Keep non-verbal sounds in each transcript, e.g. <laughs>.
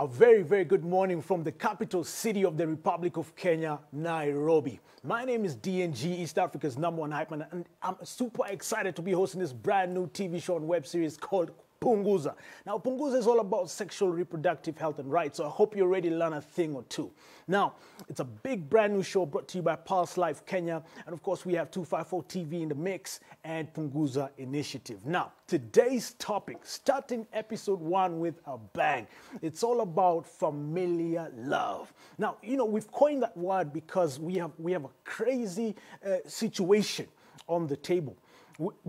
A very, very good morning from the capital city of the Republic of Kenya, Nairobi. My name is DNG, East Africa's number one hype man, and I'm super excited to be hosting this brand new TV show and web series called Punguza. Now, Punguza is all about sexual reproductive health and rights, so I hope you already learned a thing or two. Now, it's a big brand new show brought to you by Pulse Live Kenya, and of course, we have 254 TV in the mix and Punguza Initiative. Now, today's topic, starting episode one with a bang, it's all about familiar love. Now, you know, we've coined that word because we have, we have a crazy uh, situation on the table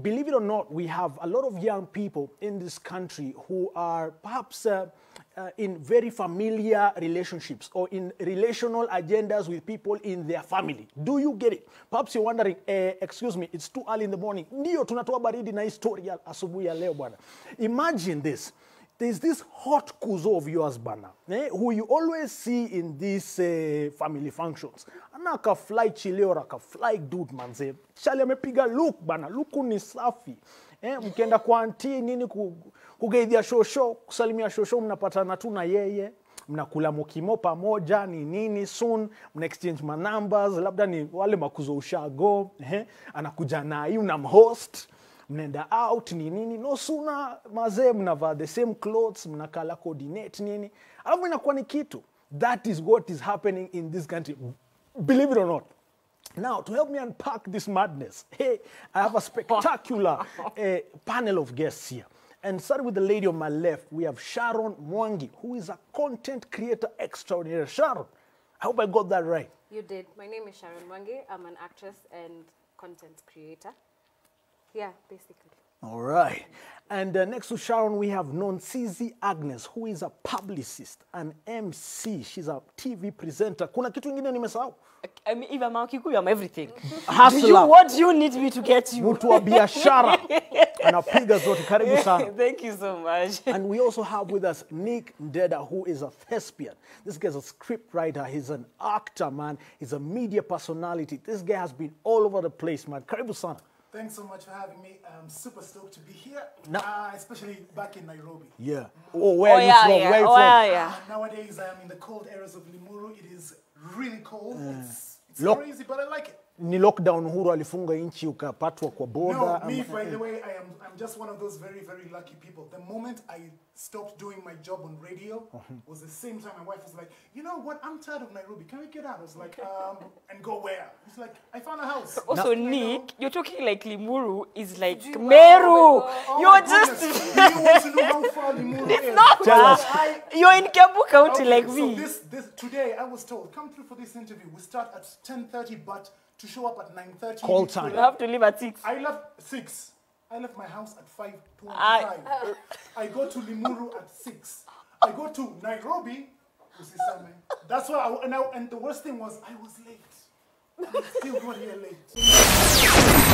believe it or not, we have a lot of young people in this country who are perhaps uh, uh, in very familiar relationships or in relational agendas with people in their family. Do you get it? Perhaps you're wondering, eh, excuse me, it's too early in the morning. Ndio tunatoa baridi na historia asubuhi ya leo bwana. Imagine this. There's this hot kuzo of yours bana, eh, who you always see in these uh, family functions. Ana akafly fly chileo aka fly dude manze. Chali amepiga look bana, luku ni safi. Eh, mkienda kwa anti nini kugaidhia shosho, kusalimia shosho mnapatana tu na yeye mnakula mokimo pamoja ni nini soon mna exchange ma numbers labda ni wale makuzo ushago eh, anakuja nai unamhost mnaenda out ni nini no suna mazee mnavaa the same clothes mnakala coordinate nini alafu inakuwa ni kitu that is what is happening in this country believe it or not now, to help me unpack this madness, hey, I have a spectacular uh, <laughs> panel of guests here. And starting with the lady on my left, we have Sharon Mwangi, who is a content creator extraordinaire. Sharon, I hope I got that right. You did. My name is Sharon Mwangi. I'm an actress and content creator. Yeah, basically. All right. And uh, next to Sharon, we have Nonsizi Agnes, who is a publicist, an MC. She's a TV presenter. Kuna kitu ingine nimesahau? I mean, if I'm a Kikuyu, I'm everything. <laughs> Hustler. Do you, what do you need me to get you? Mtu wa biashara. <laughs> Anapiga zote. Karibu sana. Thank you so much. <laughs> And we also have with us Nick Ndeda, who is a thespian. This guy's a script writer. He's an actor, man. He's a media personality. This guy has been all over the place, man. Karibu sana. Thanks so much for having me. I'm super stoked to be here, No. uh, especially back in Nairobi. Yeah. Oh, where oh are you yeah, from? yeah. Where you oh from? yeah, yeah. Uh, nowadays, I'm in the cold areas of Limuru. It is really cold. It's, it's Look- crazy, but I like it. Ni lockdown huru alifunga nchi ukapatwa kwa boda. No, me, ama- by the way, I am I'm just one of those very, very lucky people. The moment I stopped doing my job on radio was the same time my wife was like, you know what, I'm tired of Nairobi. Can we get out? I was like, um, and go where? It's like, I found a house. Also, know. Nick, you're talking like Limuru is like you- Meru. Oh you're just. goodness. Do <laughs> you want to know how far Limuru is? not far. I- You're in Kiambu County Okay, like so me. This, this today I was told come through for this interview. We start at 10:30, but to show up at 9:30. Call you time. you have to leave at six. I left six. I left my house at 5:25. I- I go to Limuru at six. I go to Nairobi. You see something? That's why. I, and, I, and the worst thing was I was late. I still got here late.